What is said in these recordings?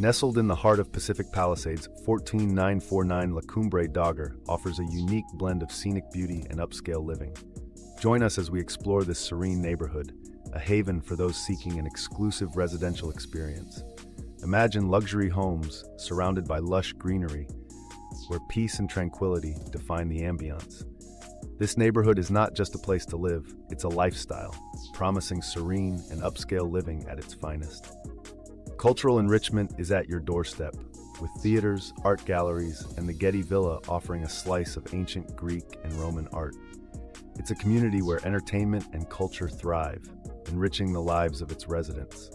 Nestled in the heart of Pacific Palisades, 14949 La Cumbre Dogger offers a unique blend of scenic beauty and upscale living. Join us as we explore this serene neighborhood, a haven for those seeking an exclusive residential experience. Imagine luxury homes surrounded by lush greenery, where peace and tranquility define the ambiance. This neighborhood is not just a place to live, it's a lifestyle, promising serene and upscale living at its finest. Cultural enrichment is at your doorstep, with theaters, art galleries, and the Getty Villa offering a slice of ancient Greek and Roman art. It's a community where entertainment and culture thrive, enriching the lives of its residents.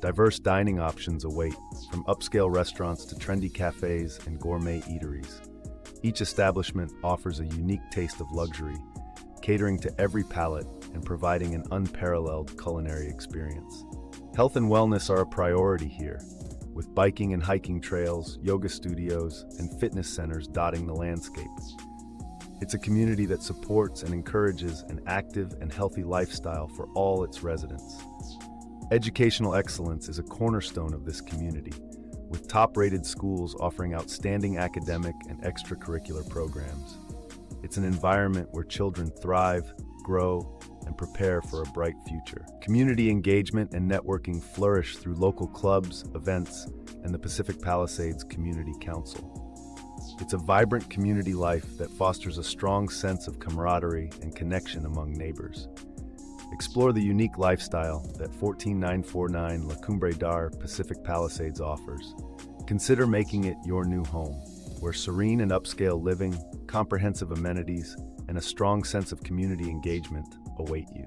Diverse dining options await, from upscale restaurants to trendy cafes and gourmet eateries. Each establishment offers a unique taste of luxury, catering to every palate and providing an unparalleled culinary experience. Health and wellness are a priority here, with biking and hiking trails, yoga studios, and fitness centers dotting the landscape. It's a community that supports and encourages an active and healthy lifestyle for all its residents. Educational excellence is a cornerstone of this community, with top-rated schools offering outstanding academic and extracurricular programs. It's an environment where children thrive, grow, and prepare for a bright future. Community engagement and networking flourish through local clubs, events, and the Pacific Palisades Community Council. It's a vibrant community life that fosters a strong sense of camaraderie and connection among neighbors. Explore the unique lifestyle that 14949 La Cumbre Dar Pacific Palisades offers. Consider making it your new home, where serene and upscale living, comprehensive amenities, and a strong sense of community engagement await you.